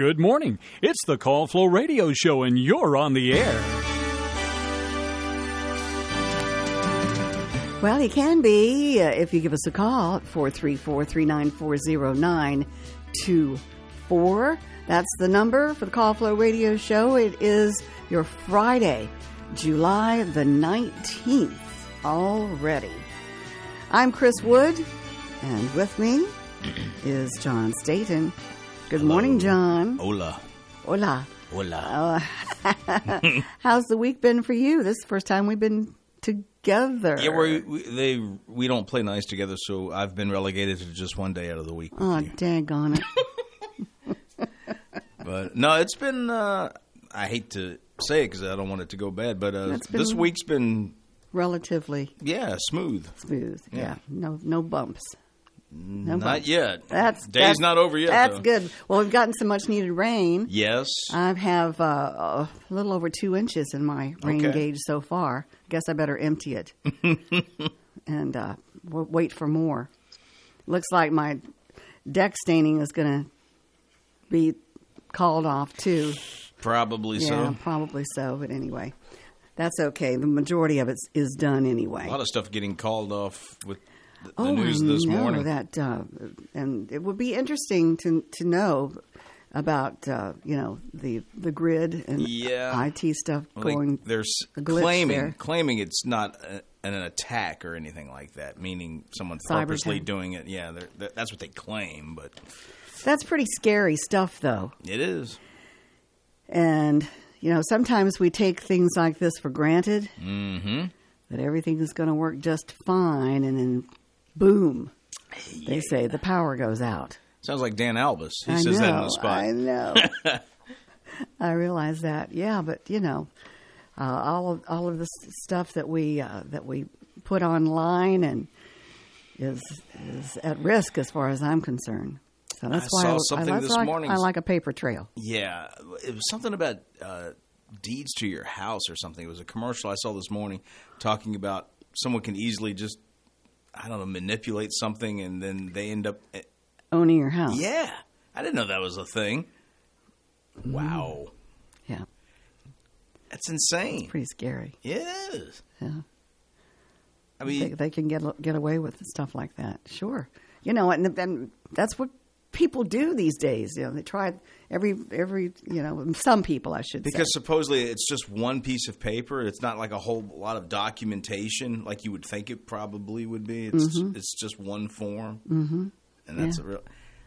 Good morning. It's the Call Flo Radio Show, and you're on the air. Well, you can be uh, if you give us a call at 434 394 0924. That's the number for the Call Flo Radio Show. It is your Friday, July the 19th already. I'm Chris Wood, and with me is John Staten. Good morning, John. Hola. Hola. Hola. How's the week been for you? This is the first time we've been together. yeah, we, we they we don't play nice together, so I've been relegated to just one day out of the week. Oh, daggone it. But no, it's been. Uh, I hate to say it because I don't want it to go bad, but uh, this week's been Relatively yeah smooth. smooth. Yeah. Yeah. No no bumps. No Not yet. That's day's that's- not over yet. That's though. good. Well, we've gotten some much needed rain. Yes. I have uh, a little over two inches in my rain Okay. gauge so far. I guess I better empty it and uh, w- wait for more. Looks like my deck staining is going to be called off too. Probably Yeah, so. probably so. But anyway, that's okay. The majority of it is done anyway. A lot of stuff getting called off with the, oh, news I this know morning. that, uh, and it would be interesting to to know about uh, you know the the grid and Yeah. IT stuff Well, going. they're s- a claiming there. claiming it's not a, an attack or anything like that, meaning someone Cyber purposely attack. doing it. Yeah, they're- that's what they claim, but That's pretty scary stuff, though. it is. And you know, sometimes we take things like this for granted. Mm-hmm. That everything is going to work just fine, and then boom, they say the power goes out. Sounds like Dan Albus. He I says know, that on the spot. I know. I realize that. Yeah, but you know, uh, all of all of this stuff that we uh, that we put online and is is at risk as far as I'm concerned. So that's I why saw I, something that's this why morning. I like a paper trail. Yeah, it was something about uh, deeds to your house or something. It was a commercial I saw this morning talking about someone can easily just, I don't know, manipulate something and then they end up. eh, Owning your house. Yeah, I didn't know that was a thing. Wow, Yeah, that's insane. pretty scary. It is. Yeah. I mean, they can get get away with stuff like that. Sure, you know, and, then that's what people do these days. You know, they try every every you know some people I should say. because say. supposedly it's just one piece of paper. It's not like a whole lot of documentation like you would think it probably would be. It's it's just one form, mm-hmm. and that's Yeah. a real.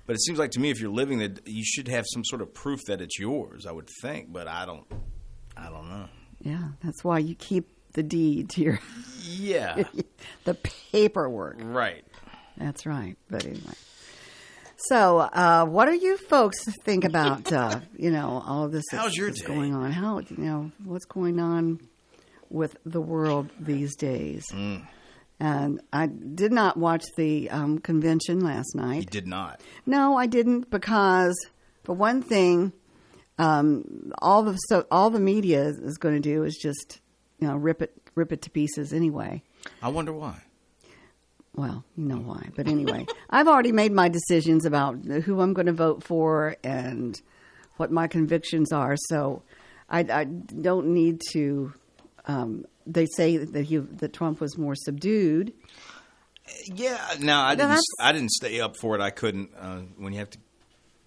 But it seems like to me, if you're living that, you should have some sort of proof that it's yours. I would think, but I don't. I don't know. Yeah, that's why you keep the deed to your Yeah, the paperwork. right. That's right. But anyway. So, uh, what do you folks think about uh, you know all of this How's your day? going on? How you know what's going on with the world these days? Mm. And I did not watch the um, convention last night. He did not. No, I didn't because, for one thing, um, all the so all the media is, is going to do is just you know rip it rip it to pieces anyway. I wonder why. Well, you know why, but anyway, I've already made my decisions about who I'm going to vote for and what my convictions are. So I, I don't need to. Um, they say that he that Trump was more subdued. Yeah, no, I didn't. I didn't stay up for it. I couldn't. Uh, when you have to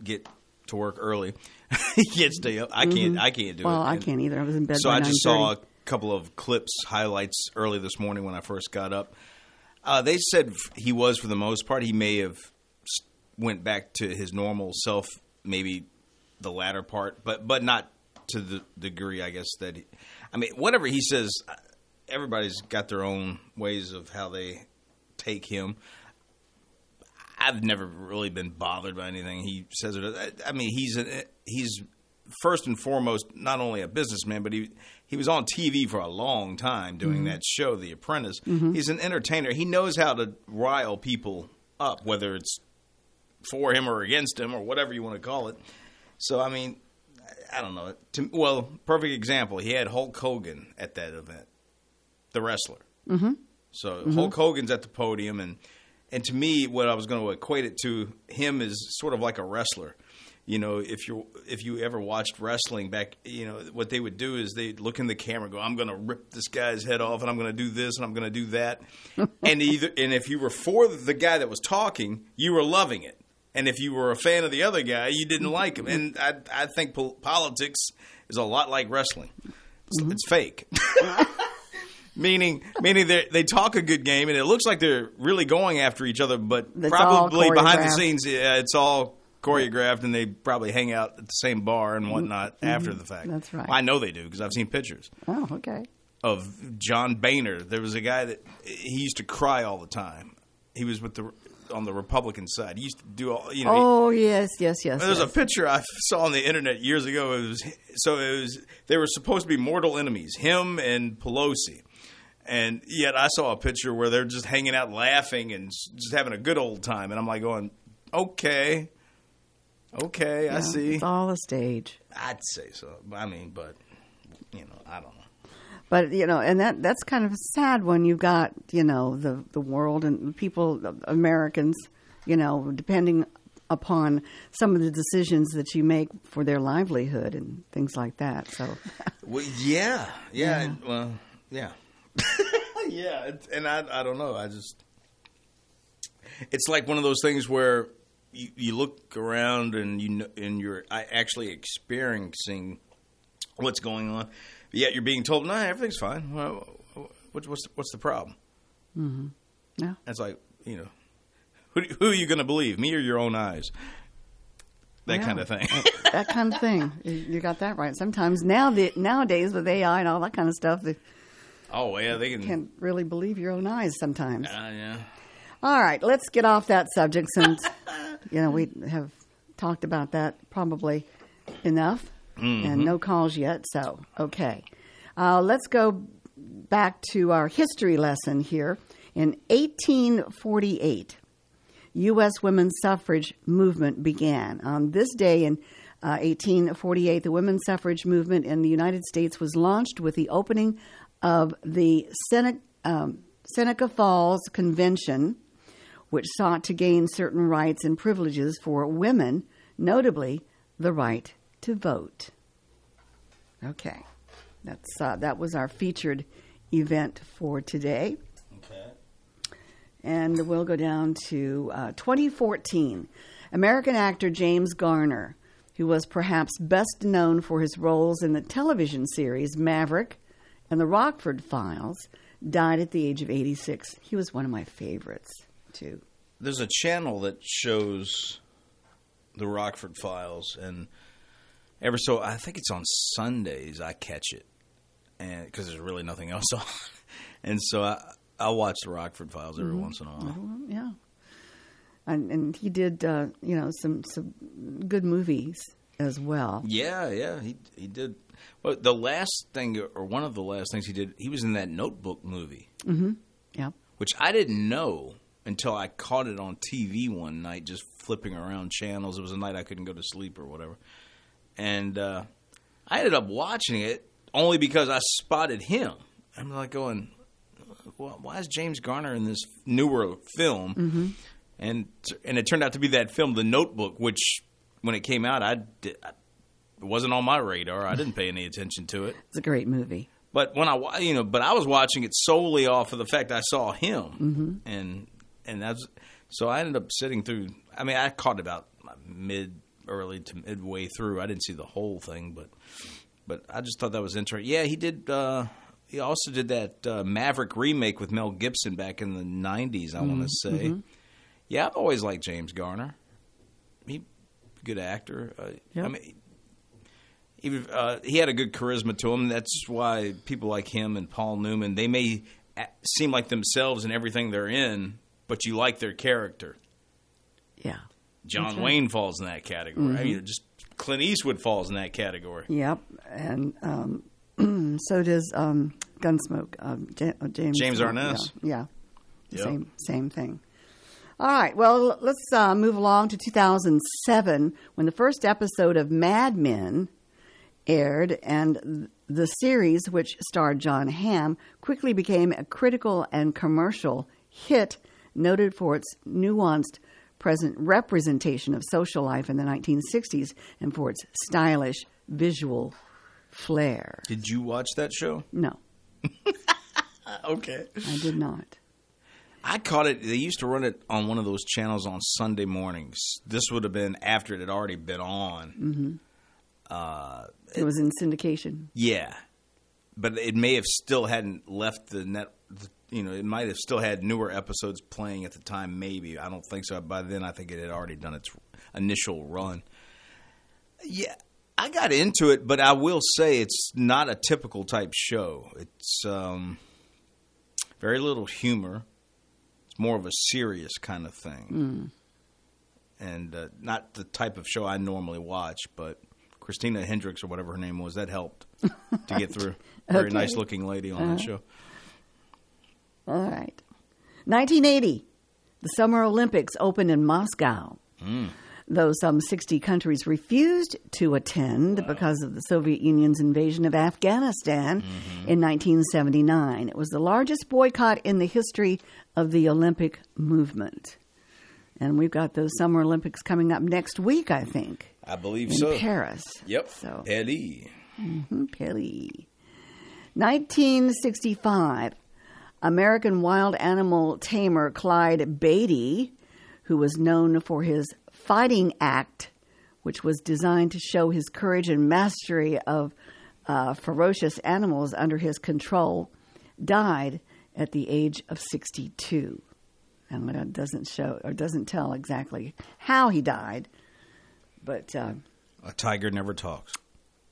get to work early, you can't stay up. I can't. I can't do Mm-hmm. Well, it. I can't either. I was in bed. So I just saw a couple of clips, highlights early this morning when I first got up. Uh, they said he was, for the most part, he may have went back to his normal self, maybe the latter part, but but not to the degree, I guess that. He, I mean, whatever he says, uh, everybody's got their own ways of how they take him. I've never really been bothered by anything he says. I- mean, he's a, he's first and foremost not only a businessman, but he he was on TV for a long time doing mm-hmm. that show, The Apprentice. Mm-hmm. He's an entertainer. He knows how to rile people up, whether it's for him or against him or whatever you want to call it. So, I mean, I don't know. To, well, perfect example. He had Hulk Hogan at that event, the wrestler. Mm-hmm. So mm-hmm. Hulk Hogan's at the podium, and and to me, what I was going to equate it to him is sort of like a wrestler. You know, if you if you ever watched wrestling back, you know what they would do is they'd look in the camera, and go, "I'm going to rip this guy's head off, and I'm going to do this, and I'm going to do that," and either and if you were for the guy that was talking, you were loving it, and if you were a fan of the other guy, you didn't like him. And I I think pol- politics is a lot like wrestling. It's, Mm-hmm. it's fake. meaning meaning they they talk a good game and it looks like they're really going after each other, but probably behind the scenes, yeah, it's all choreographed and they probably hang out at the same bar and whatnot after the fact. Mm-hmm. That's right. I know they do because I've seen pictures Oh, okay. of John Boehner. There was a guy that he used to cry all the time. He was with the on the Republican side. He used to do all you know. he- Oh, yes, yes, yes. there's a picture I saw on the internet years ago. It was so it was they were supposed to be mortal enemies, him and Pelosi, and yet I saw a picture where they're just hanging out, laughing, and just having a good old time. And I'm like going, okay, okay, I see. It's all a stage. I'd say so. I mean, but you know, I don't know. But you know, and that that's kind of sad when you've got you know the the world and people, Americans, you know, depending upon some of the decisions that you make for their livelihood and things like that. So, Well, yeah, yeah, well, yeah, yeah, and I, I don't know. I just, it's like one of those things where you, you look around and you know, and you're actually experiencing what's going on, yet you're being told, "No, everything's fine." Well, what, what's what's the problem? yeah, It's like you know, who, who are you going to believe, me or your own eyes? That Yeah. kind of thing. that kind of thing. You, you got that right. Sometimes now the, nowadays with AI and all that kind of stuff, they oh yeah, they can. can't really believe your own eyes sometimes. Uh, yeah. All right, let's get off that subject since you know we have talked about that probably enough, and no calls yet. So okay, uh, let's go back to our history lesson here. In 1848, U.S. women's suffrage movement began. On this day in uh, 1848, the women's suffrage movement in the United States was launched with the opening of the Seneca, um, Seneca Falls Convention, which sought to gain certain rights and privileges for women, notably the right to vote. Okay, that's uh, that was our featured event for today. Okay. And we'll go down to uh, 2014. American actor James Garner, who was perhaps best known for his roles in the television series Maverick and The Rockford Files, died at the age of 86. He was one of my favorites, too. there's a channel that shows the Rockford Files, and ever so I think it's on Sundays. I catch it, and because there's really nothing else on, and so I I watch the Rockford Files every once in a while. Well, yeah. And, and he did, uh, you know, some, some good movies as well. Yeah, yeah, he he did. Well, the last thing, or one of the last things he did, he was in that Notebook movie, Yeah. which I didn't know until I caught it on TV one night, just flipping around channels. It was a night I couldn't go to sleep or whatever, and uh, I ended up watching it only because I spotted him. I'm like going, "Wh- why is James Garner in this newer film? And and it turned out to be that film, The Notebook, which when it came out, I, did, I it wasn't on my radar. I didn't pay any attention to it. It's a great movie. But when I you know, but I was watching it solely off of the fact I saw him, and and that's so I ended up sitting through. I mean, I caught about mid, early to midway through. I didn't see the whole thing, but but I just thought that was interesting. Yeah, he did. Uh, he also did that uh, Maverick remake with Mel Gibson back in the '90s. I want to say. Yeah, I've always liked James Garner. He good actor. Uh, Yep. I mean, even uh, he had a good charisma to him. That's why people like him and Paul Newman they may seem like themselves in everything they're in, but you like their character. Yeah. John right. Wayne falls in that category. I mean, just Clint Eastwood falls in that category. Yep, and um, so does um, Gunsmoke. Um, Ja- James James Arness. Yeah, yeah. Yep. same same thing. All right, well, let's uh, move along to 2007 when the first episode of Mad Men aired, and the series, which starred Jon Hamm, quickly became a critical and commercial hit, noted for its nuanced present representation of social life in the 1960s and for its stylish visual flair. Did you watch that show? No, Okay. I did not. I caught it. They used to run it on one of those channels on Sunday mornings. This would have been after it had already been on. Mm-hmm. Uh, it was in syndication. Yeah, but it may have still hadn't left the net. You know, it might have still had newer episodes playing at the time. Maybe I don't think so. By then, I think it had already done its initial run. Yeah, I got into it, but I will say it's not a typical type show. It's um, very little humor. It's more of a serious kind of thing, and uh, not the type of show I normally watch. But Christina Hendricks or whatever her name was that helped to get through. Very Okay. nice looking lady on that show. All right. 1980, the Summer Olympics opened in Moscow. Mm. Though some 60 countries refused to attend because of the Soviet Union's invasion of Afghanistan mm-hmm. in 1979. It was the largest boycott in the history of the Olympic movement. And we've got those Summer Olympics coming up next week, I think, I believe in so. Paris. Yep. So, Eddie. Mm-hmm, Pelly. 1965, American wild animal tamer Clyde Beatty, who was known for his fighting act, which was designed to show his courage and mastery of uh, ferocious animals under his control, died at the age of 62. And it doesn't show or doesn't tell exactly how he died, but. Uh, A tiger never talks.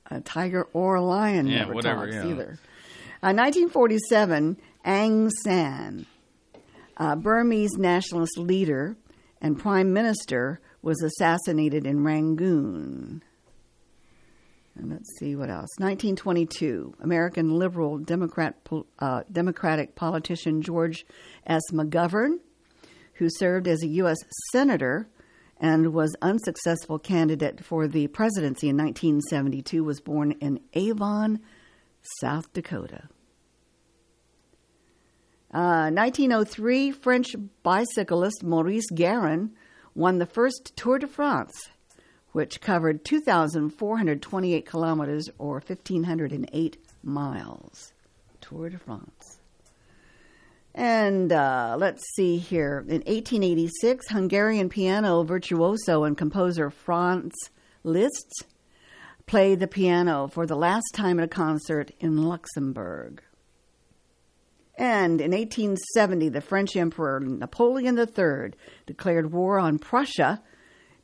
a tiger or a lion Yeah, never whatever, talks yeah. either. Uh, 1947, Aung San, uh, Burmese nationalist leader and prime minister, was assassinated in Rangoon. And let's see what else. 1922, American liberal Democrat uh, Democratic politician George S. McGovern, who served as a U.S. senator and was unsuccessful candidate for the presidency in 1972, was born in Avon, South Dakota. Uh, 1903, French bicyclist Maurice Garin won the first Tour de France, which covered 2,428 kilometers or 1,508 miles. Tour de France. And uh, let's see here. In 1886, Hungarian piano virtuoso and composer Franz Liszt played the piano for the last time at a concert in Luxembourg. And in 1870, the French Emperor Napoleon III declared war on Prussia,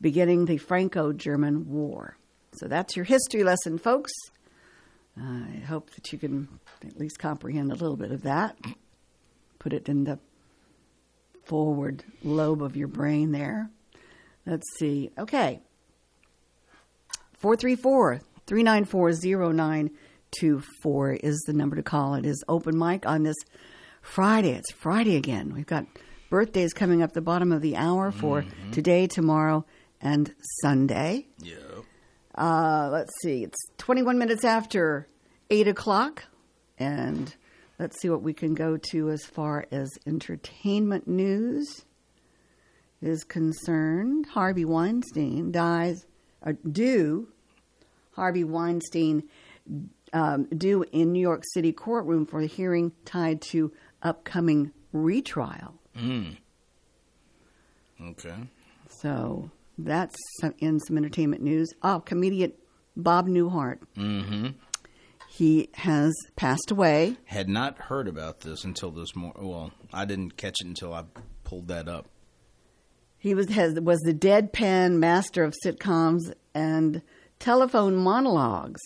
beginning the Franco German War. So that's your history lesson, folks. I hope that you can at least comprehend a little bit of that. Put it in the forward lobe of your brain there. Let's see. Okay. 434 394 0924 is the number to call. It is open mic on this Friday. It's Friday again. We've got birthdays coming up the bottom of the hour for today, tomorrow, and Sunday. Yeah. Uh, let's see. It's 21 minutes after 8 o'clock. And let's see what we can go to as far as entertainment news is concerned. Harvey Weinstein dies, or due, Harvey Weinstein um, due in New York City courtroom for a hearing tied to upcoming retrial. Okay. So that's some, in some entertainment news. Oh, comedian Bob Newhart. Mm-hmm. He has passed away. Had not heard about this until this morning. Well, I didn't catch it until I pulled that up. He was has, was the deadpan master of sitcoms and telephone monologues,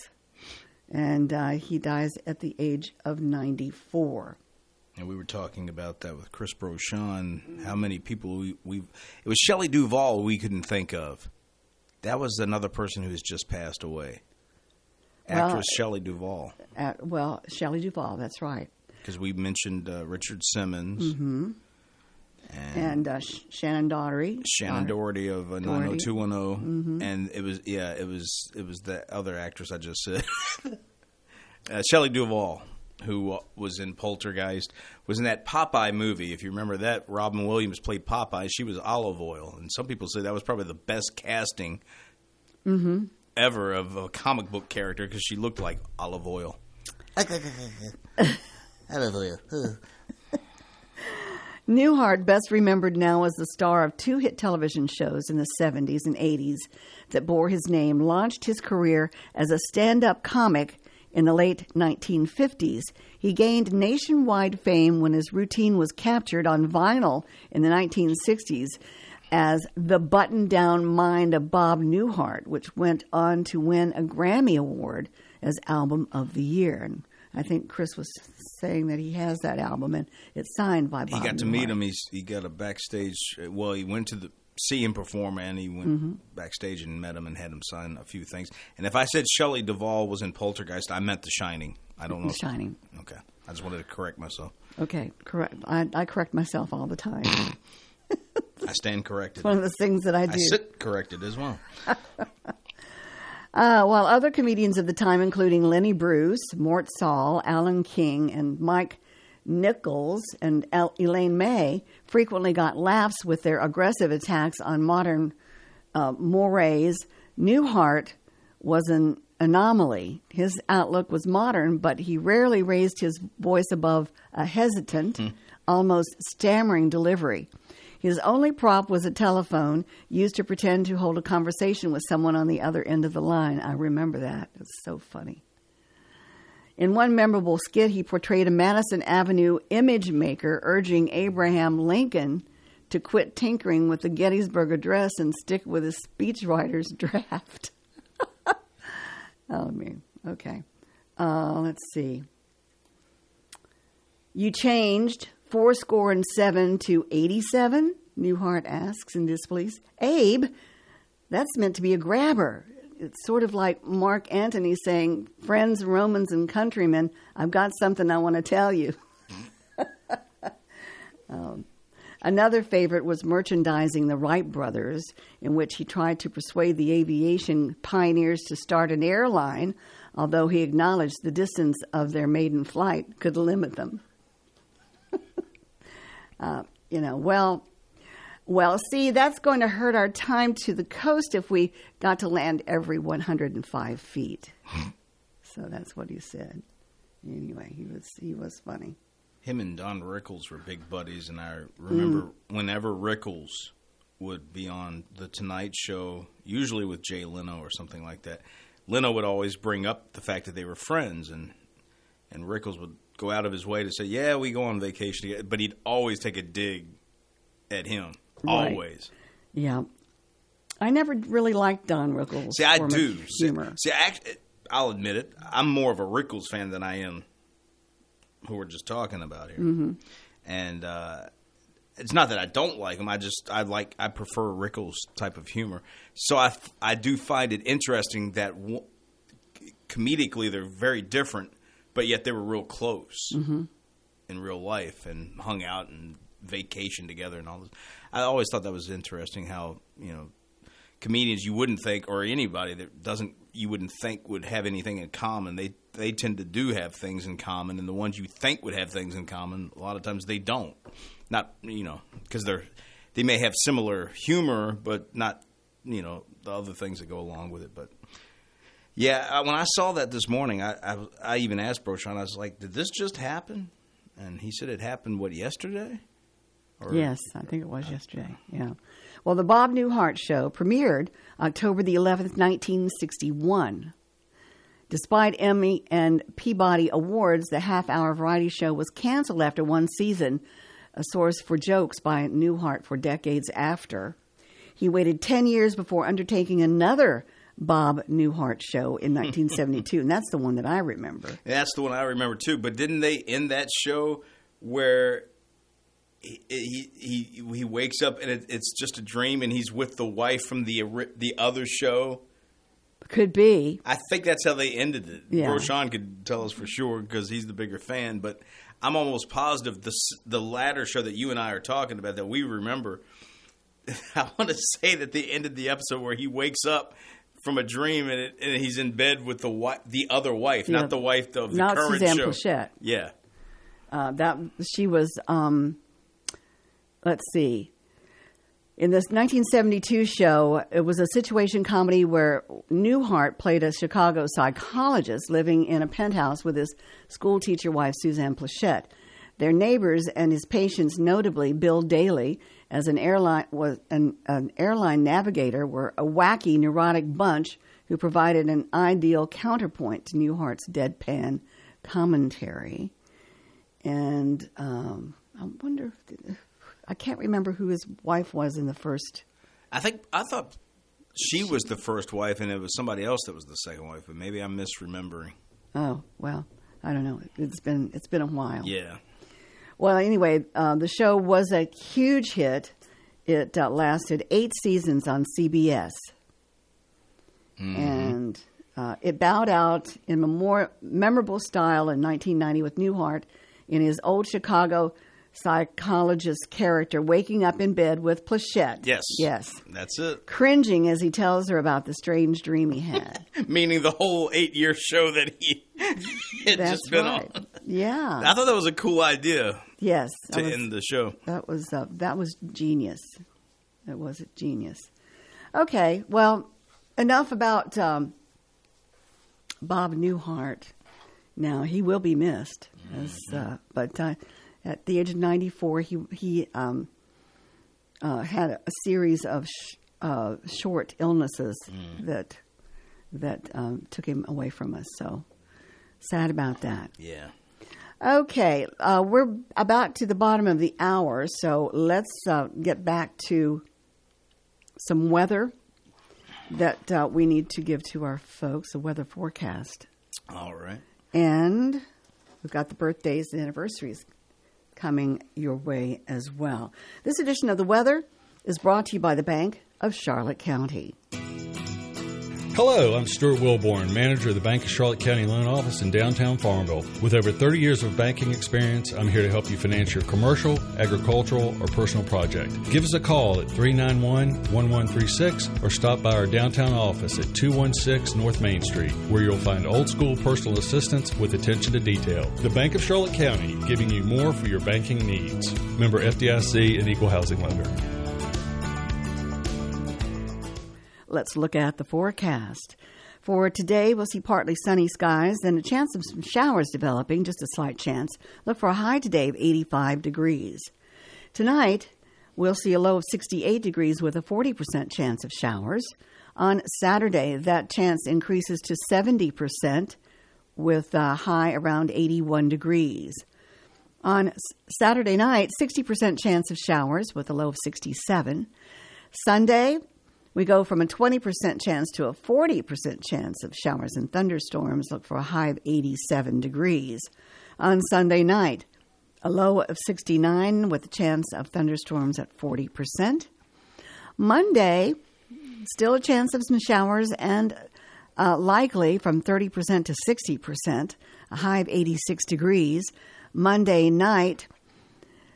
and uh, he dies at the age of ninety four. And we were talking about that with Chris Brochon. How many people we we it was Shelley Duvall we couldn't think of. That was another person who's just passed away. Well, Actress Shelley Duvall, At, well, Shelley Duvall, that's right, because we mentioned uh, Richard Simmons and, and uh, Sh- Shannon Daugherty. Shannon Daugherty. Doherty of uh, Doherty. 90210, and it was yeah, it was it was the other actress I just said, uh, Shelley Duvall. who was in Poltergeist, was in that Popeye movie. If you remember that, Robin Williams played Popeye. She was Olive Oyl, and some people say that was probably the best casting ever of a comic book character because she looked like Olive Oyl. Newhart, best remembered now as the star of two hit television shows in the 70s and 80s that bore his name, launched his career as a stand up comic in the late 1950s. He gained nationwide fame when his routine was captured on vinyl in the 1960s as The Button Down Mind of Bob Newhart, which went on to win a Grammy Award as Album of the Year. And I think Chris was saying that he has that album and it's signed by Bob He got to meet him. He's he got a backstage. Well, he went to the see him perform, and he went Mm-hmm. backstage and met him and had him sign a few things. And if I said Shelley Duvall was in Poltergeist, I meant The Shining. I don't know. The Shining. Okay, I just wanted to correct myself. Okay, correct. I, I correct myself all the time. I stand corrected. One of the things that I do. I sit corrected as well. Uh, while other comedians of the time, including Lenny Bruce, Mort Sahl, Alan King, and Mike Nichols and El- Elaine May, frequently got laughs with their aggressive attacks on modern uh, mores, Newhart was an anomaly. His outlook was modern, but he rarely raised his voice above a hesitant, almost stammering delivery. His only prop was a telephone used to pretend to hold a conversation with someone on the other end of the line. I remember that. It's so funny. In one memorable skit, he portrayed a Madison Avenue image maker urging Abraham Lincoln to quit tinkering with the Gettysburg Address and stick with his speechwriter's draft. oh, me. Okay. Uh, let's see. You changed four score and seven to 87? Newhart asks in disbelief. Abe, that's meant to be a grabber. It's sort of like Mark Antony saying, Friends, Romans, and countrymen, I've got something I want to tell you. um, another favorite was merchandising the Wright brothers, in which he tried to persuade the aviation pioneers to start an airline, although he acknowledged the distance of their maiden flight could limit them. Uh, you know, well, well, see, that's going to hurt our time to the coast if we got to land every 105 feet. so that's what he said. Anyway, he was he was funny. Him and Don Rickles were big buddies, and I remember whenever Rickles would be on the Tonight Show, usually with Jay Leno or something like that. Leno would always bring up the fact that they were friends, and and Rickles would go out of his way to say, "Yeah, we go on vacation together," but he'd always take a dig at him, Right. always. Yeah, I never really liked Don Rickles. See, I do. See, humor. see I I'll admit it. I'm more of a Rickles fan than I am who we're just talking about here. Mm-hmm. And uh, it's not that I don't like him. I just I like I prefer Rickles type of humor. So I I do find it interesting that w- comedically they're very different, but yet they were real close Mm-hmm. in real life and hung out and vacation together and all this. I always thought that was interesting how you know comedians you wouldn't think or anybody that doesn't you wouldn't think would have anything in common they they tend to do have things in common and the ones you think would have things in common a lot of times they don't not you know because they're they may have similar humor but not you know the other things that go along with it but yeah I, when i saw that this morning i i, I even asked brochan i was like did this just happen and he said it happened what yesterday or Yes, I think it was yesterday. Yeah. Well, the Bob Newhart show premiered October the 11th, 1961. Despite Emmy and Peabody awards, the half-hour variety show was canceled after one season, a source for jokes by Newhart for decades after. He waited 10 years before undertaking another Bob Newhart show in 1972, and that's the one that I remember. That's the one I remember too. But didn't they end that show where he he he, he wakes up and it, it's just a dream and he's with the wife from the the other show? Could be. I think that's how they ended it. Yeah. Roshan could tell us for sure because he's the bigger fan. But I'm almost positive the the latter show that you and I are talking about that we remember. I want to say that they ended the episode where he wakes up from a dream, and, it, and he's in bed with the wi- the other wife, Yeah. not the wife of the Not current Suzanne show. Pleshette. Yeah, Uh, that she was. Um, let's see. In this 1972 show, it was a situation comedy where Newhart played a Chicago psychologist living in a penthouse with his school teacher wife, Suzanne Pleshette. Their neighbors and his patients, notably Bill Daily, as an airline was an, an airline navigator, were a wacky, neurotic bunch who provided an ideal counterpoint to Newhart's deadpan commentary and um, I wonder. If, I can't remember who his wife was in the first. I think I thought she was the first wife, and it was somebody else that was the second wife. But maybe I'm misremembering. Oh well, I don't know. It's been it's been a while. Yeah, Well, anyway, uh, the show was a huge hit. It uh, lasted eight seasons on CBS, and uh, it bowed out in a more memorable style in 1990 with Newhart in his old Chicago psychologist character waking up in bed with Pleshette. yes, Yes. that's it. cringing as he tells her about the strange dream he had. Meaning the whole eight year show that he had That's just been right. on. Yeah. I thought that was a cool idea yes. to was, end the show. that was uh, that was genius. That was genius. Okay. Well, enough about um, Bob Newhart. Now he will be missed, as, uh, but uh, at the age of ninety four, he he um, uh, had a series of sh- uh, short illnesses that that um, took him away from us. So sad about that. Yeah. Okay, uh, we're about to the bottom of the hour, so let's uh, get back to some weather that uh, we need to give to our folks, a weather forecast. All right. And we've got the birthdays and anniversaries coming your way as well. This edition of the weather is brought to you by the Bank of Charlotte County. Hello, I'm Stuart Wilborn, manager of the Bank of Charlotte County Loan Office in downtown Farmville. With over 30 years of banking experience, I'm here to help you finance your commercial, agricultural, or personal project. Give us a call at 391 1136 or stop by our downtown office at 216 North Main Street, where you'll find old school personal assistance with attention to detail. The Bank of Charlotte County, giving you more for your banking needs. Member FDIC and Equal Housing Lender. Let's look at the forecast. For today, we'll see partly sunny skies and a chance of some showers developing, just a slight chance. Look for a high today of 85 degrees. Tonight, we'll see a low of 68 degrees with a 40% chance of showers. On Saturday, that chance increases to 70% with a high around 81 degrees. On Saturday night, 60% chance of showers with a low of 67. Sunday, we go from a 20% chance to a 40% chance of showers and thunderstorms. Look for a high of 87 degrees. On Sunday night, a low of 69 with a chance of thunderstorms at 40%. Monday, still a chance of some showers and uh, likely from 30% to 60%, a high of 86 degrees. Monday night,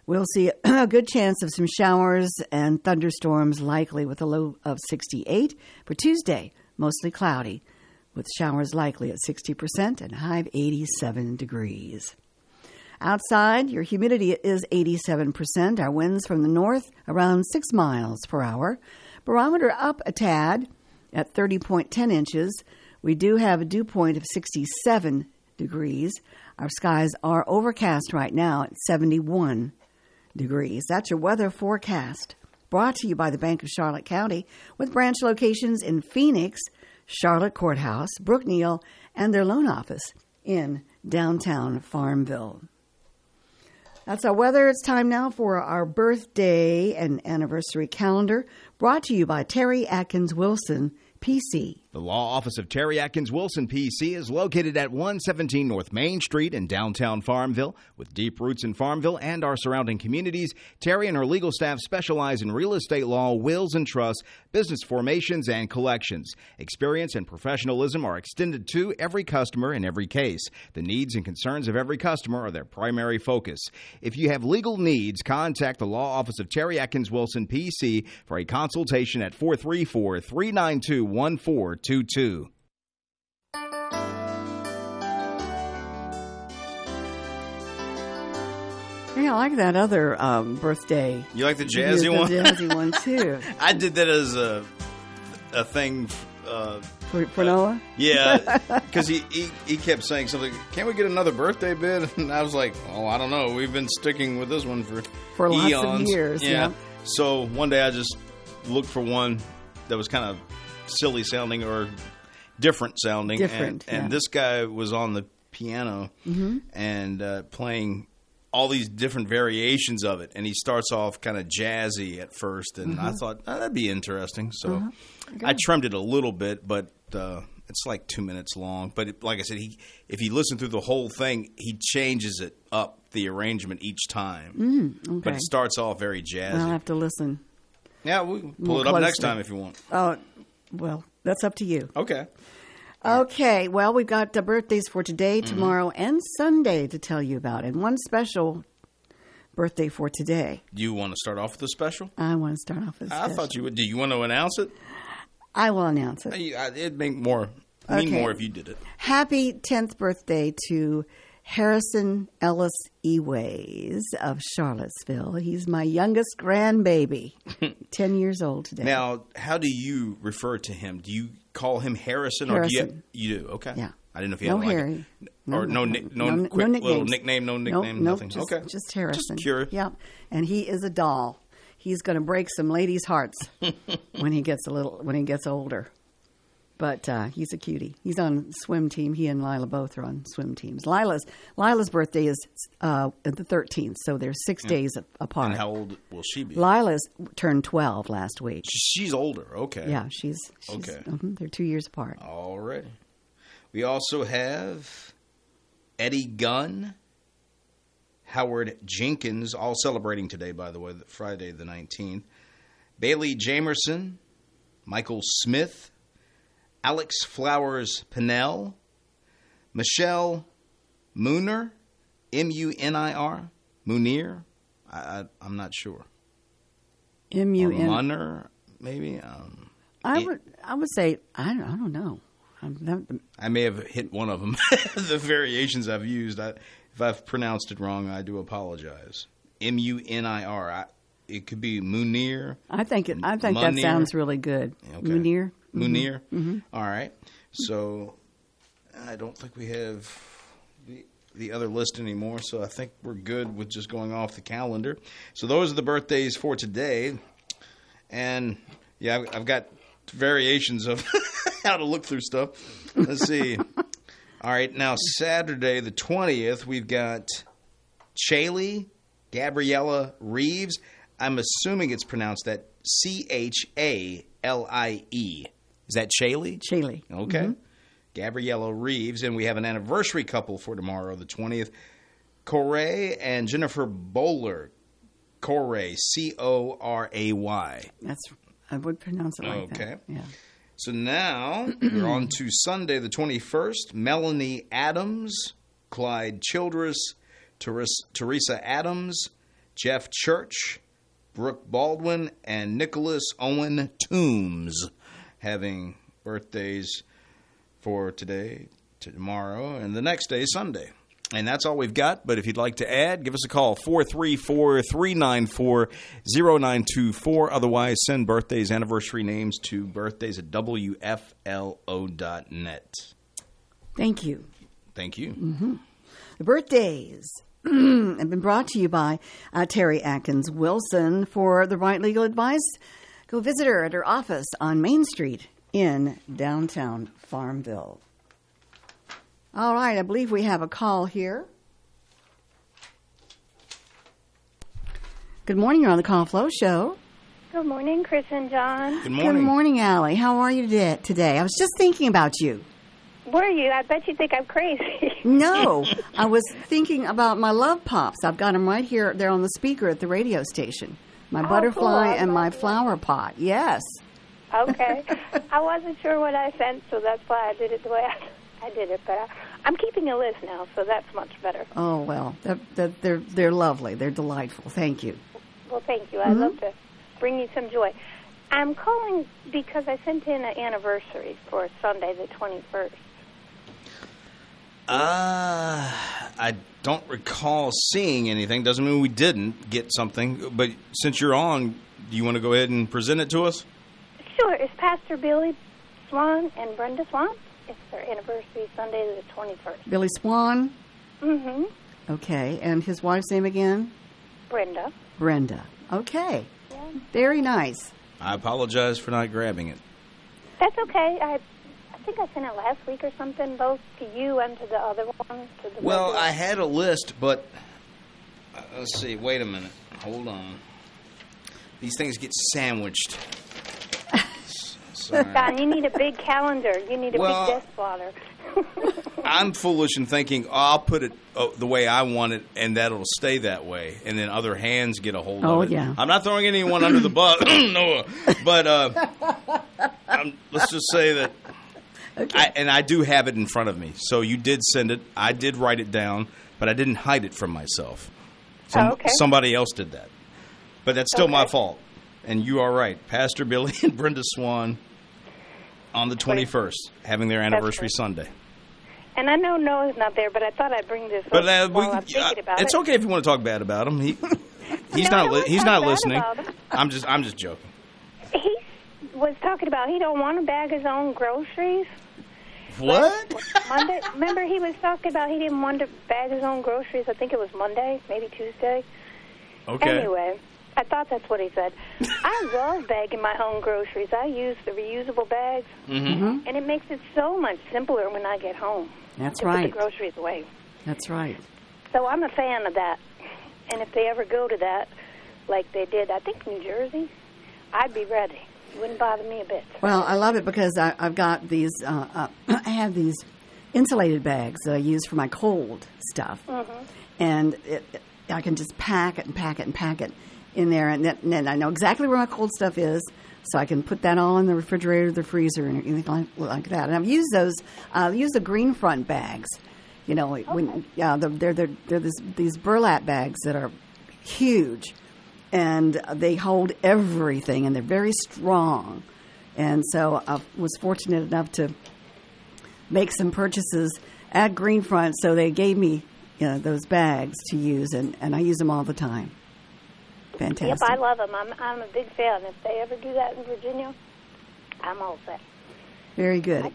We'll see a good chance of some showers and thunderstorms likely with a low of 68. For Tuesday, mostly cloudy with showers likely at 60% and high of 87 degrees. Outside, your humidity is 87%. Our winds from the north around 6 miles per hour. Barometer up a tad at 30.10 inches. We do have a dew point of 67 degrees. Our skies are overcast right now at 71 degrees. That's your weather forecast. Brought to you by the Bank of Charlotte County with branch locations in Phoenix, Charlotte Courthouse, Brookneal, and their loan office in downtown Farmville. That's our weather. It's time now for our birthday and anniversary calendar brought to you by Terry Atkins Wilson, PC. The law office of Terry Atkins Wilson PC is located at 117 North Main Street in downtown Farmville. With deep roots in Farmville and our surrounding communities, Terry and her legal staff specialize in real estate law, wills and trusts, business formations, and collections. Experience and professionalism are extended to every customer in every case. The needs and concerns of every customer are their primary focus. If you have legal needs, contact the law office of Terry Atkins Wilson PC for a consultation at 434 392 1422. Yeah, I like that other um, birthday. You like the The jazzy one? jazzy one too. I did that as a a thing. Uh, For, for Noah? yeah, because he, he he kept saying something. Can't we get another birthday bid? And I was like, oh, I don't know. We've been sticking with this one for For lots of eons. years, yeah. So one day I just looked for one that was kind of silly sounding or different sounding. Different, And, yeah. Mm-hmm. and this guy was on the piano and uh, playing all these different variations of it. And he starts off kind of jazzy at first. And Mm-hmm. I thought, oh, that'd be interesting. So Uh-huh. I trimmed it a little bit, but. Uh, it's like two minutes long, but it, like I said, he if you listen through the whole thing, he changes it up the arrangement each time. But Okay. it starts off very jazzy. I'll have to listen. Yeah, we pull More it up next time if you want. Oh, well, that's up to you. Okay. Okay, well, we've got the birthdays for today, Mm-hmm. tomorrow, and Sunday to tell you about. And one special birthday for today. Do you want to start off with a special? I want to start off with. a I special. I thought you would. Do you want to announce it? I will announce it. I- I- It'd make more mean Okay. more if you did it. Happy 10th birthday to Harrison Ellis Eways of Charlottesville. He's my youngest grandbaby, 10 years old today. Now, how do you refer to him? Do you call him Harrison, or do Harrison. you? You do. Okay. Yeah. I didn't know if you no had like, Harry. a, or no, nick- no, no, quick no little nickname, no Nope, nickname, nope, nothing. Just, okay. Just Harrison. Just curious. Yep. And he is a doll. He's going to break some ladies' hearts when he gets a little when he gets older. But uh, he's a cutie. He's on swim team. He and Lila both are on swim teams. Lila's Lila's birthday is uh, the thirteenth, so they're six days a- apart. And how old will she be? Lila's turned twelve last week. She's older. Okay. Yeah, she's, she's Okay. mhm, they're two years apart. All right. We also have Eddie Gunn, Howard Jenkins, all celebrating today, by the way, Friday the 19th. Bailey Jamerson, Michael Smith, Alex Flowers Pinnell, Michelle Mooner, M U N I R, Munir. I, I, I'm not sure. M U N. Munner, maybe. Um, I it- would I would say I don't, I don't know. I'm not, I may have hit one of them. the variations I've used. I, if I've pronounced it wrong, I do apologize. M U N I R. It could be Munir. I think it, I think that sounds really good. Okay. Munir. Mm-hmm. Munir. Mm-hmm. All right. So I don't think we have the, the other list anymore. So I think we're good with just going off the calendar. So those are the birthdays for today. And yeah, I've, I've got variations of how to look through stuff. Let's see. All right, now Saturday the twentieth, we've got Chaley Gabriella Reeves. I'm assuming it's pronounced that C H A L I E. Is that Chaley? Chaley. Okay. Mm-hmm. Gabriella Reeves, and we have an anniversary couple for tomorrow, the 20th. Corey and Jennifer Bowler. Corey, C O R A Y. That's I would pronounce it like Okay. that. Yeah. So now we're on to Sunday, the 21st. Melanie Adams, Clyde Childress, Teres- Teresa Adams, Jeff Church, Brooke Baldwin, and Nicholas Owen Toombs having birthdays for today, tomorrow, and the next day, Sunday. And that's all we've got. But if you'd like to add, give us a call 434 394 0924. Otherwise, send birthdays, anniversary names to birthdays at WFLO.net. Thank you. Thank you. The birthdays have been brought to you by uh, Terry Atkins Wilson for the right legal advice. Go visit her at her office on Main Street in downtown Farmville. All right, I believe we have a call here. Good morning. You're on the Call Flo Show. Good morning, Chris and John. Good morning. Good morning, Allie. How are you today- today? I was just thinking about you. Were you? I bet you think I'm crazy. No, I was thinking about my love pops. I've got them right here. They're on the speaker at the radio station. My Oh, butterfly cool. And my flower pot. Yes. okay. I wasn't sure what I sent, so that's why I did it the way I, I did it. But I, I'm keeping a list now, so that's much better. Oh well, they're they're they're, they're lovely. They're delightful. Thank you. Well, thank you. I'd mm-hmm. love to bring you some joy. I'm calling because I sent in an anniversary for Sunday the 21st. Uh, I don't recall seeing anything. Doesn't mean we didn't get something. But since you're on, do you want to go ahead and present it to us? Sure, it's Pastor Billy Swan and Brenda Swan. It's their anniversary Sunday the 21st. Billy Swan. Mm-hmm. Okay, and his wife's name again? Brenda. Brenda. Okay. Very nice. I apologize for not grabbing it. That's okay. I I think I sent it last week or something, both to you and to the other one. To the Well, regular- I had a list, but uh, let's see. Wait a minute. Hold on. These things get sandwiched. S- Don, you need a big calendar. You need a Well- big desk plotter. I'm foolish in thinking oh, I'll put it uh, the way I want it, and that'll stay that way, and then other hands get a hold Oh, of it. yeah. I'm not throwing anyone under the bus, Noah, but uh, let's just say that. I, and I do have it in front of me. So you did send it. I did write it down, but I didn't hide it from myself. Some, Oh, okay. Somebody else did that. But that's still my fault. And you are right. Pastor Billy and Brenda Swan on the 21st, having their anniversary right. Sunday. and I know Noah's not there, but I thought I'd bring this But up uh, we, I'm thinking uh, about it's it. okay if you want to talk bad about him. He he's No, not li- he's not listening. I'm just I'm just joking. He was talking about he don't want to bag his own groceries. What? Monday, remember he was talking about he didn't want to bag his own groceries. I think it was Monday, maybe Tuesday. Okay. Anyway, I thought that's what he said. I love bagging my own groceries. I use the reusable bags, Mm-hmm. and it makes it so much simpler when I get home That's to put right. the groceries away. That's right. So I'm a fan of that. And if they ever go to that, like they did, I think New Jersey, I'd be ready. It wouldn't bother me a bit. Well, I love it because I, I've got these. Uh, uh, I have these insulated bags that I use for my cold stuff, and it, it- I can just pack it and pack it and pack it in there, and then, and then I know exactly where my cold stuff is, so I can put that all in the refrigerator, the freezer, and anything like, like that. And I've used those. Uh, I've used the green front bags. You know, when yeah, the, they're they're they're this, these burlap bags that are huge, and they hold everything, and they're very strong. And so I was fortunate enough to make some purchases at Greenfront, so they gave me you know, those bags to use, and, and I use them all the time. Fantastic. Yep, I love them. I'm I'm a big fan. If they ever do that in Virginia, I'm all set. Very good.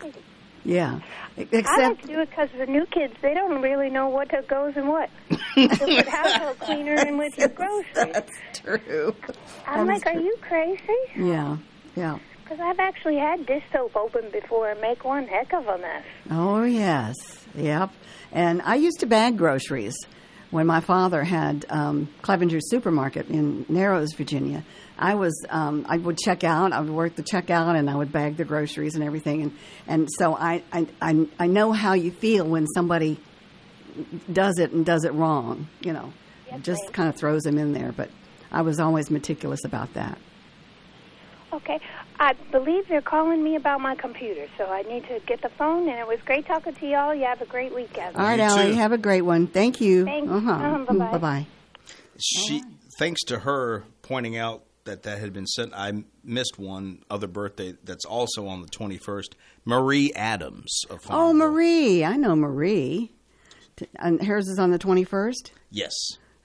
Yeah. I like to do it because the new kids they don't really know what goes and what. put household cleaner in with your groceries. that's true. I'm that like, are true. you crazy? Yeah. Yeah. Because I've actually had dish soap open before and make one heck of a mess. Oh, yes. Yep. And I used to bag groceries when my father had um, Clevenger Supermarket in Narrows, Virginia. I was um, I would check out. I would work the checkout, and I would bag the groceries and everything. And and so I I I, I know how you feel when somebody does it and does it wrong. You know, Yes, just ma'am. kind of throws them in there. But I was always meticulous about that. Okay. I believe they're calling me about my computer, so I need to get the phone. And it was great talking to y'all. You have a great weekend. All right, You Allie, too. have a great one. Thank you. Thanks. Uh-huh. Um, bye-bye. Bye bye. She thanks to her pointing out that that had been sent. I missed one other birthday that's also on the 21st. Marie Adams of Oh, Marie. I know Marie. And hers is on the 21st? Yes.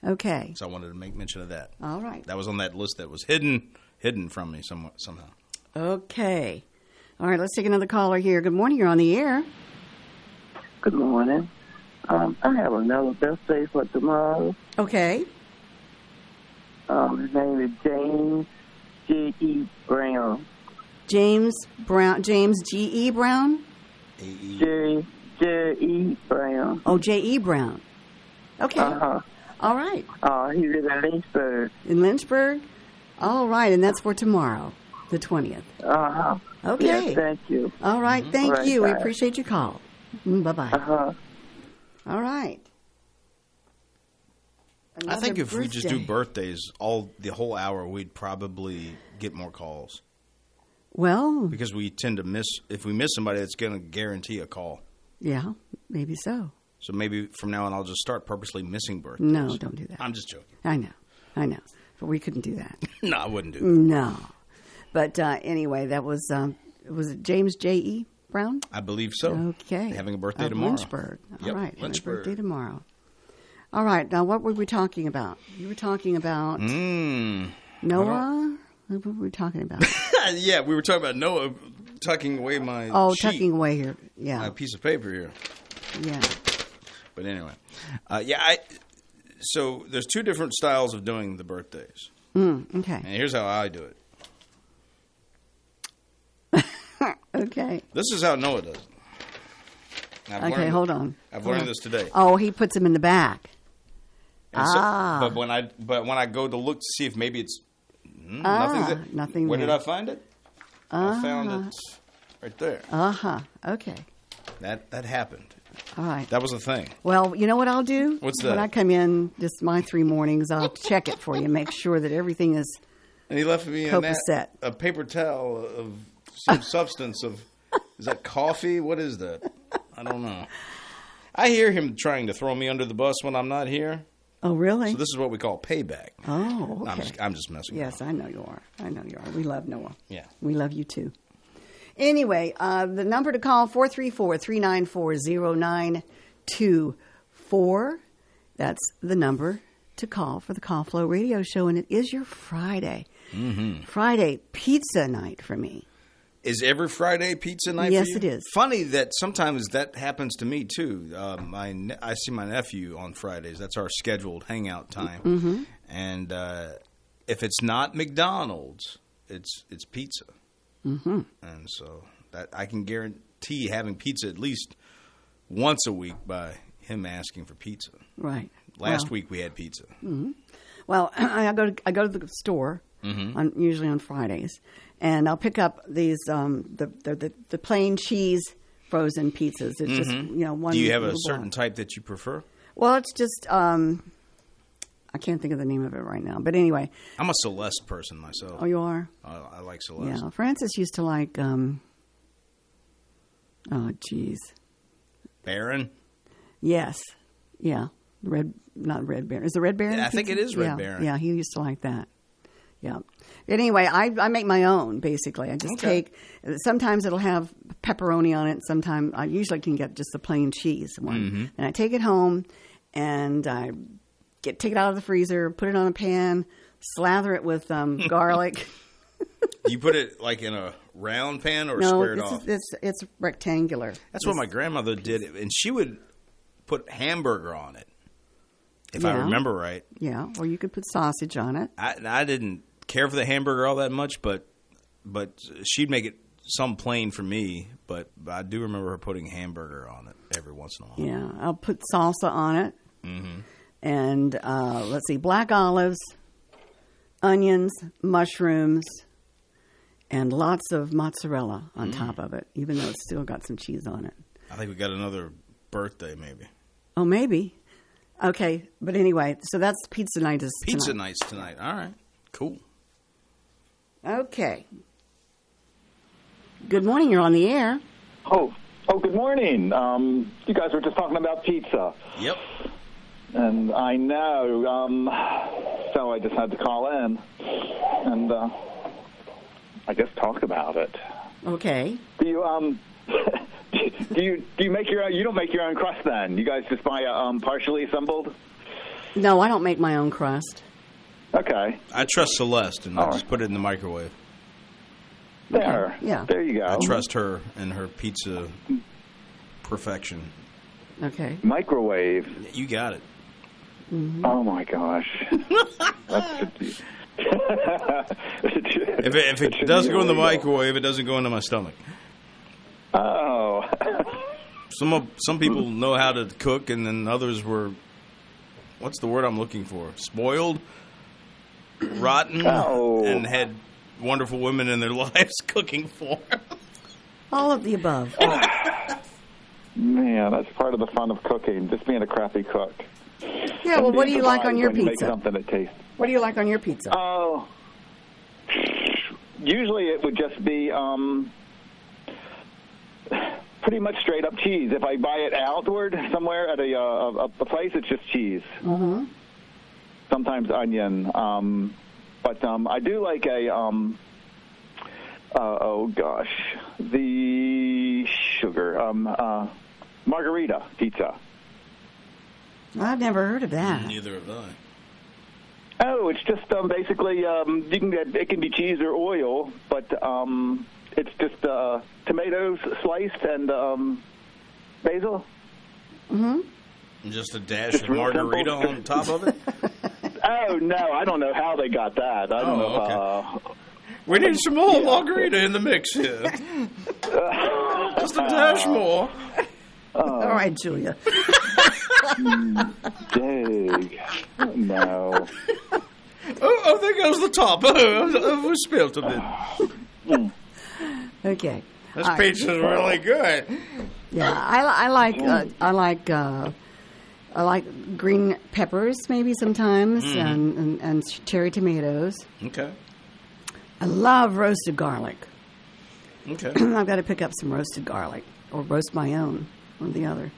Okay. So I wanted to make mention of that. All right. That was on that list that was hidden hidden from me somewhat somehow. Okay. All right, let's take another caller here. Good morning. You're on the air. Good morning. Um, I have another birthday for tomorrow. Okay. Um, his name is James G. E. Brown. James Brown. James G.E. Brown? AE. J. J. E. Brown. Oh, J.E. Brown. Okay. Uh huh. All right. Uh, he lives in Lynchburg. In Lynchburg? All right, and that's for tomorrow, the 20th. Uh huh. Okay. Yes, thank you. All right, thank Right, you. We appreciate your call. Bye bye. Uh huh. All right. I think Another if we just do birthdays all the whole hour, we'd probably get more calls Well, because we tend to miss if we miss somebody, it's going to guarantee a call. yeah, maybe so. So maybe from now on, I'll just start purposely missing birthdays. No, don't do that. I'm just joking. I know, I know, but we couldn't do that. no, I wouldn't do that. No. But uh, anyway, that was um, was it James J. E. Brown? I believe so. Okay, Having a birthday Of tomorrow. Lynchburg. All Yep, right, having a Lynchburg. birthday tomorrow. All right, now what were we talking about? You were talking about Mm. Noah. What were we talking about? yeah, we were talking about Noah tucking away my oh, sheet, tucking away here. Yeah, a piece of paper here. yeah. But anyway, uh, yeah. I so there's two different styles of doing the birthdays, Mm, okay, and here's how I do it. okay, This is how Noah does it. I've okay. Hold on. I've Hold learned on. this today. Oh, he puts them in the back. And so- Ah. but when I but when I go to look to see if maybe it's mm, Ah, nothing's there. nothing Where did. I find it? I found it right there. Uh huh. Okay. That that happened. All right. That was a thing. Well, you know what I'll do? What's that? When? I come in, just my three mornings, I'll check it for you, make sure that everything is. And he left me Copa set. a paper towel of some substance of is that coffee? What is that? I don't know. I hear him trying to throw me under the bus when I'm not here. Oh, really? So this is what we call payback. oh, okay. I'm just I'm just messing. With you. Yes, I know you are. I know you are. We love Noah. Yeah. We love you too. Anyway, uh, the number to call 434 394 0924. That's the number to call for the Call Flo Radio Show, and it is your Friday. Mm-hmm. Friday pizza night for me. Is every Friday pizza night? Yes, for you? Yes, it is. Funny that sometimes that happens to me too. Uh, my ne- I see my nephew on Fridays. That's our scheduled hangout time. Mm-hmm. And uh, if it's not McDonald's, it's it's pizza. Mm-hmm. And so that I can guarantee having pizza at least once a week by him asking for pizza. Right. Last Well- week we had pizza. Well, I go to, I go to the store Mm-hmm. on usually on Fridays, and I'll pick up these um, the, the the the plain cheese frozen pizzas. It's just you know one. Mm-hmm. Do you have a certain block. type that you prefer? Well, it's just um, I can't think of the name of it right now. But anyway, I'm a Celeste person myself. oh, you are. I, I like Celeste. Yeah, Francis used to like. Um, oh, jeez. Baron. Yes. Yeah. Red, not Red Baron. Is the Red Baron? Yeah, I think it is Red yeah. Baron. Yeah, he used to like that. Yeah. Anyway, I, I make my own basically. I just Okay. take. Sometimes it'll have pepperoni on it. Sometimes I usually can get just the plain cheese one, Mm-hmm. and I take it home, and I get take it out of the freezer, put it on a pan, slather it with um, garlic. You put it like in a round pan or no, squared it's, off? it's it's rectangular. That's what my grandmother did, and she would put hamburger on it. If I remember right, Yeah, or you could put sausage on it. I, I didn't care for the hamburger all that much, but but she'd make it some plain for me. But, but I do remember her putting hamburger on it every once in a while. Yeah, I'll put salsa on it. Mm-hmm. And uh, let's see, black olives, onions, mushrooms, and lots of mozzarella Mm. on top of it, even though it's still got some cheese on it. I think we got another birthday, maybe Oh, maybe. Okay, but anyway, so that's pizza night is pizza tonight. nights tonight. All right, cool. Okay. Good morning. You're on the air. Oh, oh, good morning. Um, you guys were just talking about pizza, Yep. And I know. Um, so I just had to call in and uh, I guess talk about it. Okay. Do you um? do you do you make your own? You don't make your own crust then? You guys just buy a um, partially assembled? No, I don't make my own crust. Okay, I trust Celeste, and I All just put it in the microwave. there. Yeah. There you go. I trust her and her pizza perfection. Okay. Microwave. You got it. Mm-hmm. Oh my gosh. If it, if it doesn't go in the microwave, it doesn't go into my stomach. Oh. Some of, some people know how to cook, and then others were, what's the word I'm looking for? Spoiled, rotten, Oh. and had wonderful women in their lives cooking for. 'em. All of the above. Man, that's part of the fun of cooking, just being a crappy cook. Yeah, well, what do you like on your pizza? something that tastes. What do you like on your pizza? Oh, usually it would just be um, pretty much straight up cheese. If I buy it outward somewhere at a uh, a, a place, it's just cheese. Mm-hmm. Sometimes onion, um, but um, I do like a um, oh gosh, the sugar um, uh, margarita pizza. I've never heard of that. Neither have I. Oh, it's just um, basically um, you can get it can be cheese or oil, but um, it's just uh, tomatoes sliced and um, basil. hmm And Just a dash Just of margarita simple. on top of it. Oh no, I don't know how they got that. I don't Oh, know. okay. Uh, We need some more margarita in the mix here. Just a dash more. All right, Julia. Dig. No. Oh, oh, there goes the top. Oh, we spilled a bit. Okay. This All right. pizza's really good. Yeah, I, I like uh, I like uh, I like green peppers maybe sometimes Mm-hmm. and, and and cherry tomatoes. Okay. I love roasted garlic. Okay. I've got to pick up some roasted garlic or roast my own, one or the other.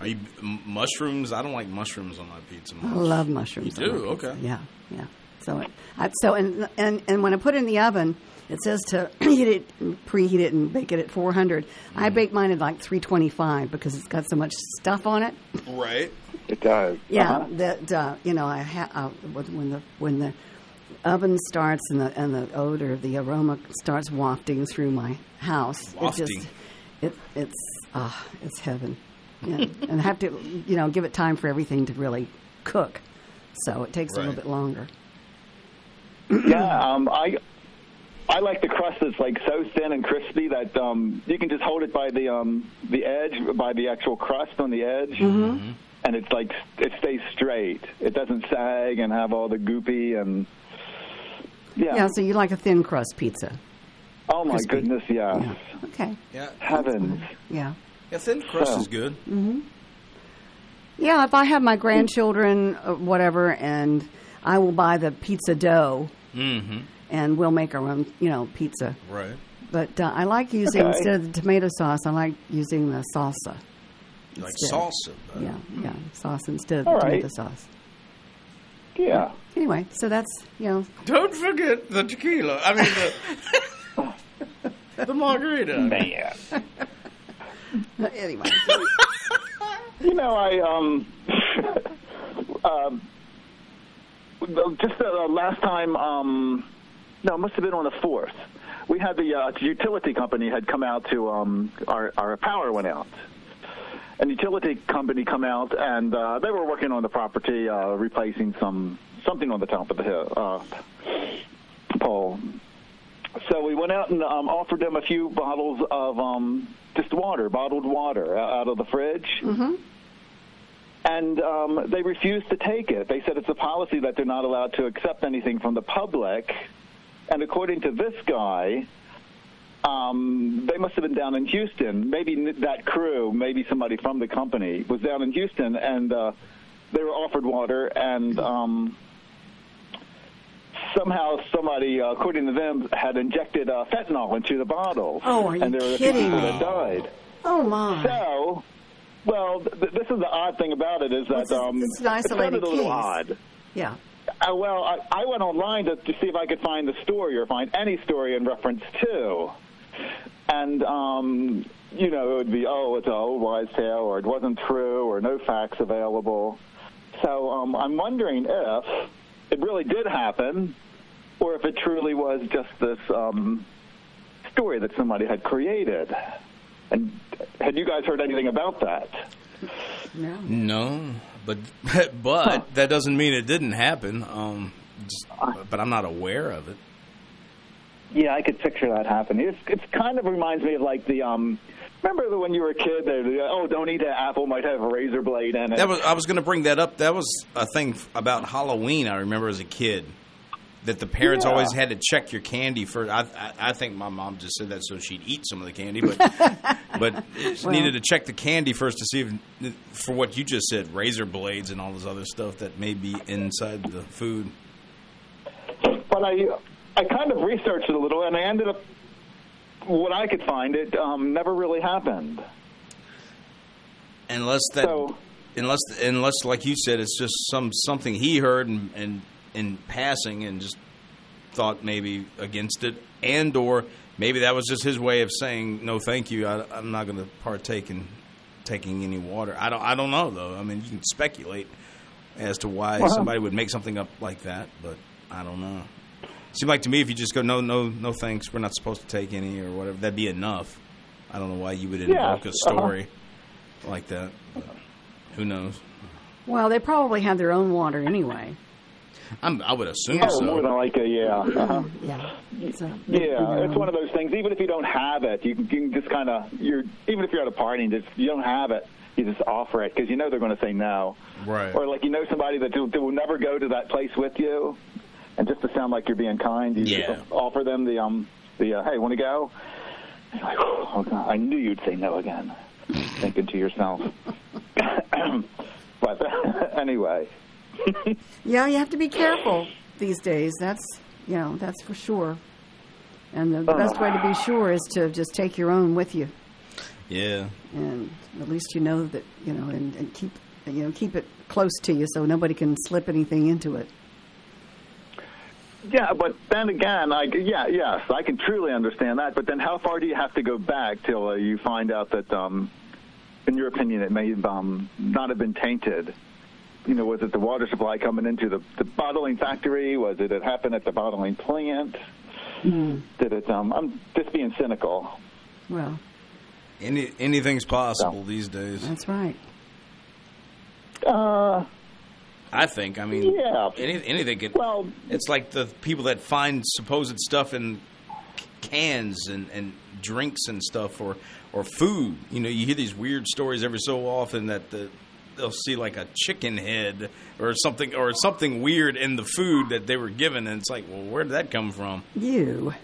Are you mushrooms? I don't like mushrooms on my pizza. I love mushrooms. You on my do? pizza. Okay. Yeah, yeah. So, it, I, so and, and and when I put it in the oven, it says to heat it, preheat it, and bake it at 400. I Mm-hmm. bake mine at like 325 because it's got so much stuff on it. Right. It does. Yeah, Uh-huh. that uh, you know, I ha- uh, when the when the oven starts and the and the odor, the aroma starts wafting through my house. It Wafting. just it it's ah, it's heaven. Yeah. and I have to you know give it time for everything to really cook, so it takes a little bit longer. yeah, um, I I like the crust that's like so thin and crispy that um, you can just hold it by the um, the edge, by the actual crust on the edge, Mm-hmm. and it's like it stays straight. It doesn't sag and have all the goopy and yeah. Yeah, so you like a thin crust pizza? Oh my crispy. goodness, yes. Yeah. Okay. Yeah. Heavens. Yeah. Yeah. Thin crust So- is good. Mhm. Yeah, if I have my grandchildren, uh, whatever, and I will buy the pizza dough, Mm-hmm. and we'll make our own, you know, pizza. Right. But uh, I like using Okay. instead of the tomato sauce, I like using the salsa. Like Instead. salsa. but- Yeah, yeah, sauce instead of the All tomato sauce. Yeah. Anyway, so that's you know, Don't forget the tequila. I mean the the margarita. Man. anyway. You know, I um, um just uh, last time, um, no, it must have been on the fourth. We had the uh, utility company had come out to um, our our power went out, An utility company come out and uh, they were working on the property, uh, replacing some something on the top of the hill uh, pole. So we went out and um, offered them a few bottles of um, just water, bottled water, out of the fridge and um, they refused to take it. They said it's a policy that they're not allowed to accept anything from the public. And according to this guy, um, they must have been down in Houston. Maybe that crew, maybe somebody from the company, was down in Houston, and uh, they were offered water, and um, somehow somebody, uh, according to them, had injected uh, fentanyl into the bottles. Oh, are you and there were a kidding few people me? that died. Oh my! So, well, th- this is the odd thing about it is that Well, this is- um, this is an it isolated sounded a little case. odd. Yeah. Uh, well, I, I went online to, to see if I could find the story or find any story in reference to, and um, you know, it would be oh, it's an old wives' tale, or it wasn't true, or no facts available. So um, I'm wondering if it really did happen, or if it truly was just this um, story that somebody had created. And had you guys heard anything about that? No. No, but but that doesn't mean it didn't happen. Um, just, but I'm not aware of it. Yeah, I could picture that happening. It's it's kind of reminds me of like the um. Remember the, when you were a kid? They, they, oh, don't eat that apple; might have a razor blade in it. That was I was going to bring that up. That was a thing about Halloween. I remember as a kid that the parents Yeah. always had to check your candy first. I, I I think my mom just said that so she'd eat some of the candy, but but Well. needed to check the candy first to see if for what you just said, razor blades and all this other stuff that may be inside the food. but I I kind of researched it a little, and I ended up what I could find. It um, never really happened. Unless that, So- unless unless like you said, it's just some something he heard and and in passing and just thought maybe against it, and or maybe that was just his way of saying no, thank you. I, I'm not going to partake in taking any water. I don't. I don't know though. I mean, you can speculate as to why Well- somebody would make something up like that, but I don't know. Seemed like to me if you just go no, no, no, thanks. We're not supposed to take any or whatever. That'd be enough. I don't know why you would Yeah, invoke a uh-huh. story like that. but who knows? Well, they probably have their own water anyway. I'm, I would assume Oh, so. more than likely, yeah. Uh-huh. Yeah. So, Yeah, it's one of those things. Even if you don't have it, you can, you can just kind of you're even if you're at a party and just, you don't have it, you just offer it because you know they're going to say no. Right. Or like you know somebody that, will- that will never go to that place with you, and just to sound like you're being kind, you Yeah. offer them the um the uh, hey, want to go? Like, oh God, I knew you'd say no again. Thinking to yourself. but anyway. Yeah, you have to be careful these days. That's you know that's for sure. And the best way to be sure is to just take your own with you, Yeah. and at least you know that you know, and, and keep you know keep it close to you so nobody can slip anything into it. Yeah, but then again, like, yeah, yes, I can truly understand that. But then, how far do you have to go back till uh, you find out that, um, in your opinion, it may um, not have been tainted? You know, was it the water supply coming into the, the bottling factory? Was it it happened at the bottling plant? Did it? Um, I'm just being cynical. Well, Any anything's possible these days. that's right. Uh, I think. I mean, Yeah. Any, anything could. well, It's like the people that find supposed stuff in cans and, and drinks and stuff, or or food. You know, you hear these weird stories every so often that the they'll see like a chicken head or something or something weird in the food that they were given, and it's like, well, where did that come from? You.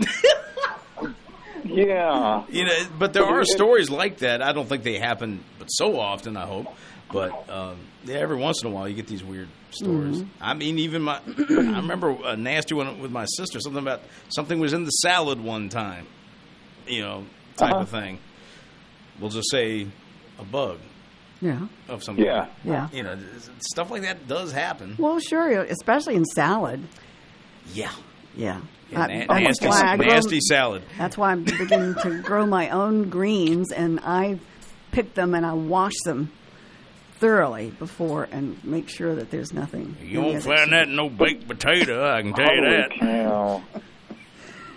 yeah. You know, but there are stories like that. I don't think they happen, but so often. I hope, but um, yeah, every once in a while you get these weird stories. I mean, even my I remember a nasty one with my sister. Something about something was in the salad one time. You know, type of thing. We'll just say a bug Yeah. of some Yeah. kind. Yeah. You know, stuff like that does happen. Well, sure, especially in salad. Yeah. Yeah. Yeah, I- na- that's nasty, grow- nasty salad. That's why I'm beginning to grow my own greens, and I pick them and I wash them thoroughly before and make sure that there's nothing. You any won't of find that in no baked potato. I can tell you Holy that. cow.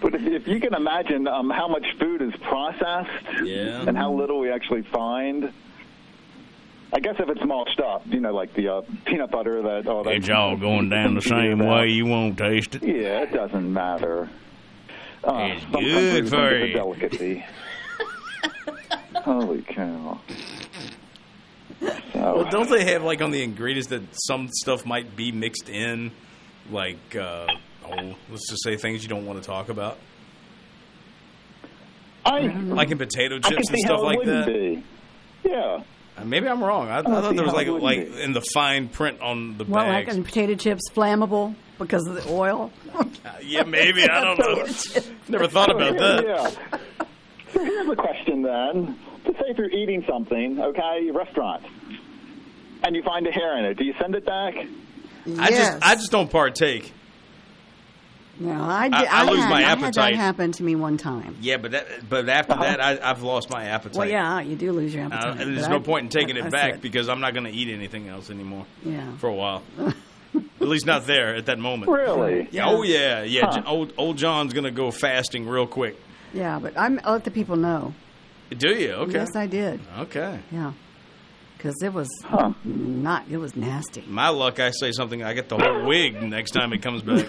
But if, if you can imagine um, how much food is processed Yeah. and how little we actually find, I guess if it's mulched up, you know, like the uh, peanut butter that oh, that It's all going down the same way. You won't taste it. Yeah, it doesn't matter. Uh, It's good for think a you. delicacy. Holy cow! So, Well, don't they have like on the ingredients that some stuff might be mixed in, like uh, oh, let's just say things you don't want to talk about, I like in potato chips and stuff like that. be. Yeah. Uh, Maybe I'm wrong. I, I don't thought there was like like be. in the fine print on the Well, like in potato chips, flammable because of the oil. Yeah, maybe I don't know. Never thought about that. Yeah. So here's a question then. Let's say if you're eating something, okay, restaurant, and you find a hair in it, do you send it back? I just I just don't partake. No, I, did, I- I lose had, my I had appetite. that happen to me one time. Yeah, but that but after that I, I've lost my appetite. Well, yeah, you do lose your Uh, appetite. and there's no I- point in taking I- it back said- because I'm not going to eat anything else anymore Yeah. for a while. At least not there at that moment. Really? Yeah. Oh yeah, yeah. Huh. Old old John's gonna go fasting real quick. Yeah, but I'm, I let the people know. Do you? Okay. Yes, I did. okay. Yeah, because it was Huh. not. It was nasty. My luck, I say something, I get the whole wig next time it comes back.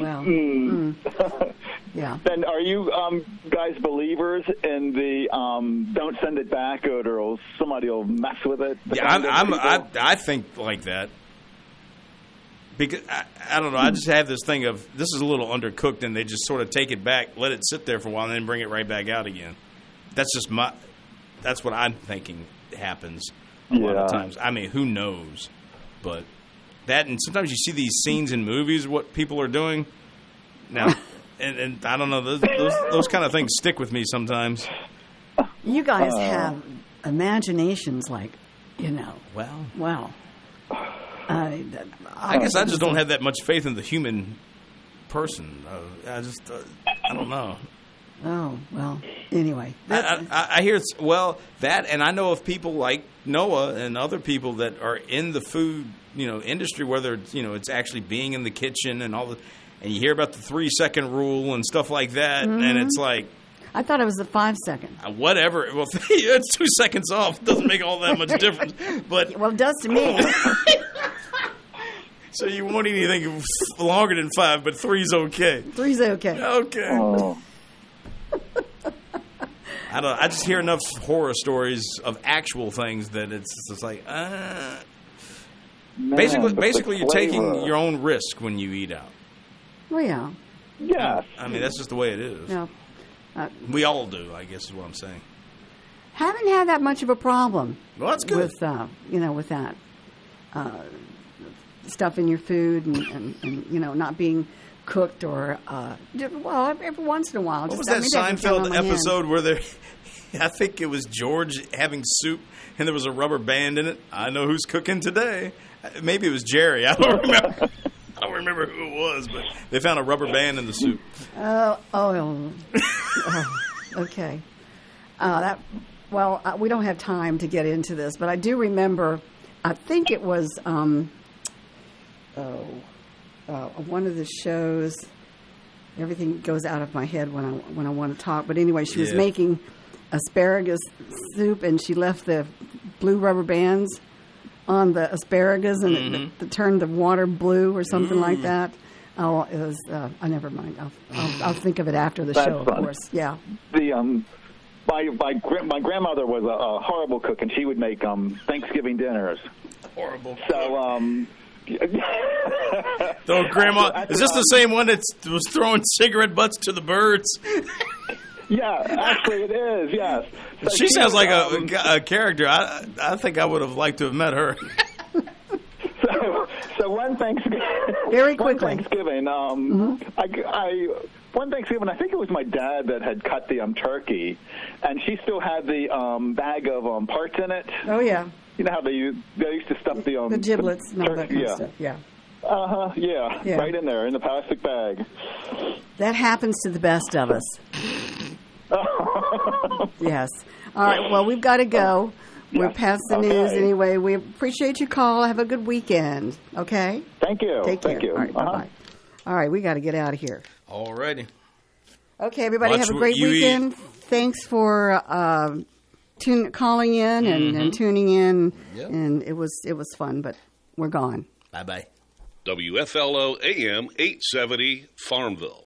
Well, Hmm. mm, yeah. Then are you um, guys believers in the um, don't send it back or somebody will mess with it? yeah, I'm, I'm, I, I think like that. Because I, I don't know, I just have this thing of this is a little undercooked, and they just sort of take it back, let it sit there for a while, and then bring it right back out again. That's just my. That's what I'm thinking happens a lot of times. I mean, who knows? But that, and sometimes you see these scenes in movies, what people are doing. Now, and, and I don't know, those, those, those kind of things stick with me sometimes. You guys Uh. have imaginations like, you know. Well, Well, I, I guess I just don't have that much faith in the human person. Uh, I just, uh, I don't know. Oh well. Anyway, I, I, I hear it's well that, and I know of people like Noah and other people that are in the food, you know, industry, whether it's, you know it's actually being in the kitchen and all the, and you hear about the three second rule and stuff like that, and Mhm. it's like I thought it was the five second. uh, whatever. Well, it's two seconds off. It doesn't make all that much difference. But well, it does to me. so you won't want anything longer than five, but three's okay. Three's okay. Okay. I don't. I just hear enough horror stories of actual things that it's just like, uh, basically, basically, you're taking your own risk when you eat out. Well, yeah. Yes. I mean, that's just the way it is. Yeah. Uh, We all do, I guess, is what I'm saying. haven't had that much of a problem. Well, that's good. With uh, you know, with that uh, stuff in your food and, and, and you know not being cooked or uh, well every once in a while. What just- was I that mean, Seinfeld episode where there? I think it was George having soup and there was a rubber band in it. I know who's cooking today. Uh, Maybe it was Jerry. I don't remember. I don't remember who it was, but they found a rubber band in the soup. Oh, oh, oh, okay. Uh, that well, uh, we don't have time to get into this, but I do remember. I think it was um, oh, uh, one of the shows. Everything goes out of my head when I when I want to talk. But anyway, she was making asparagus soup, and she left the blue rubber bands on the asparagus, and it, Mhm. it turned the water blue or something like Mm. that. Oh, it was. Uh, I never mind. I'll, I'll, I'll think of it after the That's show, of fun. course. Yeah. The um, my my my grandmother was a, a horrible cook, and she would make um Thanksgiving dinners. Horrible. So um. So, Grandma, is this the same one that was throwing cigarette butts to the birds? Yeah, actually, it is. Yes. So She sounds like a, um, a character. I I think I would have liked to have met her. so, so one Thanksgiving, Very quickly. one. Thanksgiving, um, I, I one Thanksgiving, I think it was my dad that had cut the um turkey, and she still had the um bag of um parts in it. Oh yeah. You know how they use, they used to stuff the um The giblets and all that kind yeah. of stuff. Yeah. Uh huh. Yeah, Yeah. Right in there in the plastic bag. That happens to the best of us. yes. All right. Well, we've got to go. We're past the news anyway. We appreciate your call. Have a good weekend. Okay. Thank you. Take care. Thank you. All right. Uh-huh. Bye bye. All right. We got to get out of here. Alrighty. Okay, everybody, Watch have a great you eat. weekend. Thanks for uh, tune, calling in and, and Mhm. tuning in. Yep. And it was it was fun, but we're gone. Bye bye. WFLO AM 870 Farmville.